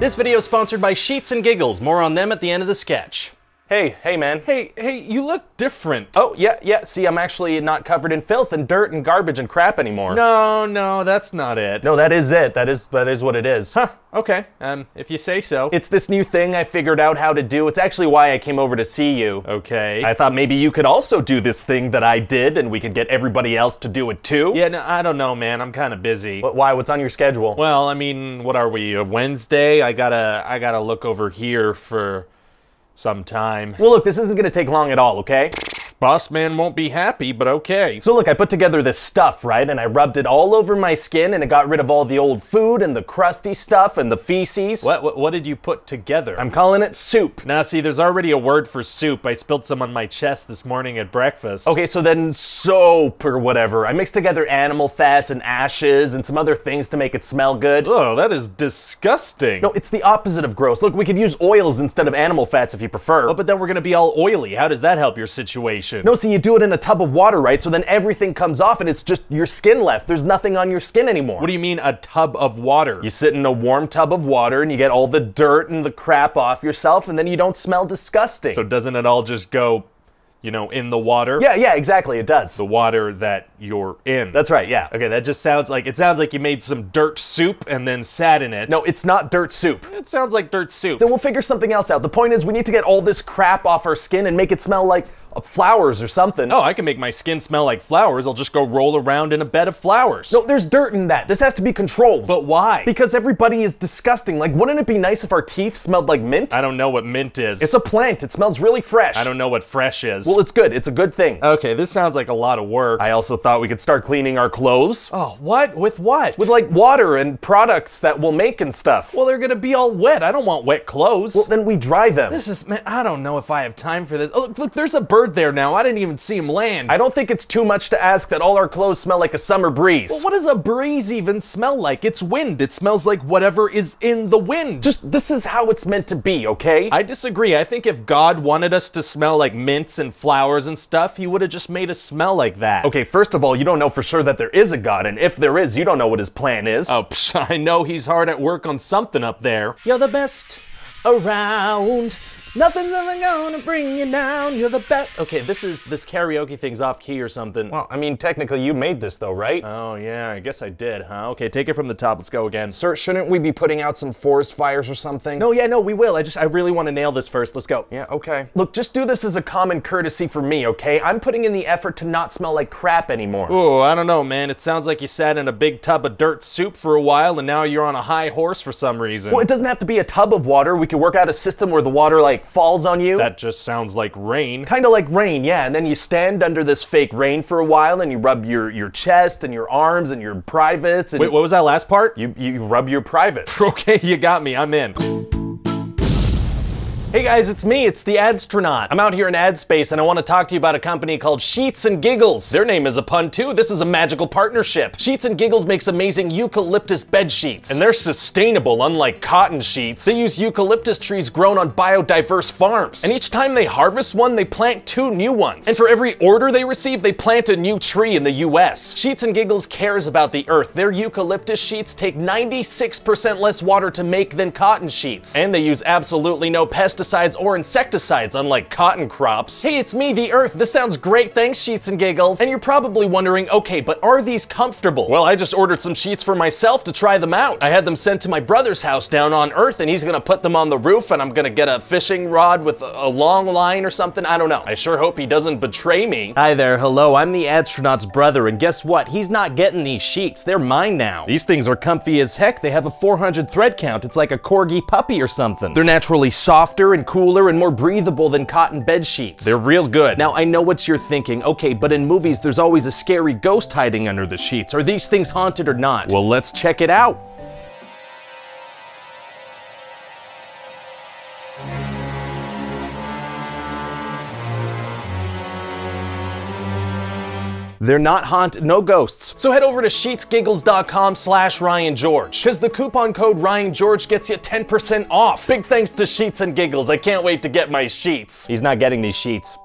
This video is sponsored by Sheets and Giggles. More on them at the end of the sketch. Hey, hey man. Hey, hey, you look different. Oh, yeah, yeah. See, I'm actually not covered in filth and dirt and garbage and crap anymore. No, no, that's not it. No, that is it. That is that is what it is. Huh, okay. Um, if you say so. It's this new thing I figured out how to do. It's actually why I came over to see you. okay. I thought maybe you could also do this thing that I did and we could get everybody else to do it too. yeah, no, I don't know, man. I'm kind of busy. But why? What's on your schedule? Well, I mean, what are we? A Wednesday? I gotta, I gotta look over here for some time. Well, look, this isn't going to take long at all, okay? Boss man won't be happy, but okay. So look, I put together this stuff, right? And I rubbed it all over my skin and it got rid of all the old food and the crusty stuff and the feces. What, what, what did you put together? I'm calling it soup. now, see, there's already a word for soup. I spilled some on my chest this morning at breakfast. Okay, so then soap or whatever. I mixed together animal fats and ashes and some other things to make it smell good. Oh, that is disgusting. No, it's the opposite of gross. Look, we could use oils instead of animal fats if you prefer. Oh, but then we're gonna be all oily. How does that help your situation? No, see, you do it in a tub of water, right? So then everything comes off and it's just your skin left. There's nothing on your skin anymore. What do you mean a tub of water? You sit in a warm tub of water and you get all the dirt and the crap off yourself and then you don't smell disgusting. so doesn't it all just go, you know, in the water? yeah, yeah, exactly, it does. The water that you're in. That's right, yeah. Okay, that just sounds like it sounds like you made some dirt soup and then sat in it. No, it's not dirt soup. it sounds like dirt soup. Then we'll figure something else out. The point is, we need to get all this crap off our skin and make it smell like uh, flowers or something. Oh, I can make my skin smell like flowers. I'll just go roll around in a bed of flowers. No, there's dirt in that. This has to be controlled. But why? because everybody is disgusting. Like, wouldn't it be nice if our teeth smelled like mint? I don't know what mint is. It's a plant. It smells really fresh. I don't know what fresh is. Well, it's good. It's a good thing. okay, this sounds like a lot of work. I also thought we could start cleaning our clothes oh, what? With what? with like water and products that we'll make and stuff. well, they're gonna be all wet. I don't want wet clothes. Well, then we dry them. This is, man, I don't know if I have time for this. Oh, look, look, there's a bird there now. I didn't even see him land. I don't think it's too much to ask that all our clothes smell like a summer breeze. Well, What does a breeze even smell like? It's wind. It smells like whatever is in the wind. Just this is how it's meant to be, okay? I disagree. I think if God wanted us to smell like mints and flowers and stuff, he would have just made us smell like that. okay, first of all, you don't know for sure that there is a God, and if there is, you don't know what his plan is. Oh, psh, I know he's hard at work on something up there. You're the best around. Nothing's ever gonna bring you down. You're the best. Okay, this is this karaoke thing's off key or something. Well, I mean, technically, you made this though, right? Oh yeah, I guess I did, huh? Okay, take it from the top. Let's go again. Sir, shouldn't we be putting out some forest fires or something? No, yeah, no, we will. I just I really want to nail this first. Let's go. Yeah, okay. Look, just do this as a common courtesy for me, okay? I'm putting in the effort to not smell like crap anymore. Oh, I don't know, man. It sounds like you sat in a big tub of dirt soup for a while and now you're on a high horse for some reason. Well, it doesn't have to be a tub of water. We could work out a system where the water, like, falls on you. that just sounds like rain. Kind of like rain, yeah. And then you stand under this fake rain for a while and you rub your, your chest and your arms and your privates. And Wait, what was that last part? you, you rub your privates. Okay, you got me. I'm in. Hey guys, it's me, it's the Adstronaut. I'm out here in ad space and I want to talk to you about a company called Sheets and Giggles. Their name is a pun too. This is a magical partnership. Sheets and Giggles makes amazing eucalyptus bed sheets. And they're sustainable, unlike cotton sheets. They use eucalyptus trees grown on biodiverse farms. And each time they harvest one, they plant two new ones. And for every order they receive, they plant a new tree in the US. Sheets and Giggles cares about the earth. Their eucalyptus sheets take 96% less water to make than cotton sheets. And they use absolutely no pesticides or insecticides, unlike cotton crops. Hey, it's me, the Earth. This sounds great. Thanks, Sheets and Giggles. And you're probably wondering, okay, but are these comfortable? Well, I just ordered some sheets for myself to try them out. I had them sent to my brother's house down on Earth, and he's gonna put them on the roof, and I'm gonna get a fishing rod with a, a long line or something. I don't know. I sure hope he doesn't betray me. Hi there, hello. I'm the astronaut's brother, and guess what? He's not getting these sheets. They're mine now. These things are comfy as heck. They have a 400 thread count. It's like a corgi puppy or something. They're naturally softer and cooler and more breathable than cotton bed sheets. They're real good. Now, I know what you're thinking. Okay, but in movies, there's always a scary ghost hiding under the sheets. Are these things haunted or not? Well, let's check it out. They're not haunted, no ghosts. So head over to sheetsgiggles.com slash Ryan George, because the coupon code Ryan George gets you 10% off. Big thanks to Sheets and Giggles. I can't wait to get my sheets. He's not getting these sheets.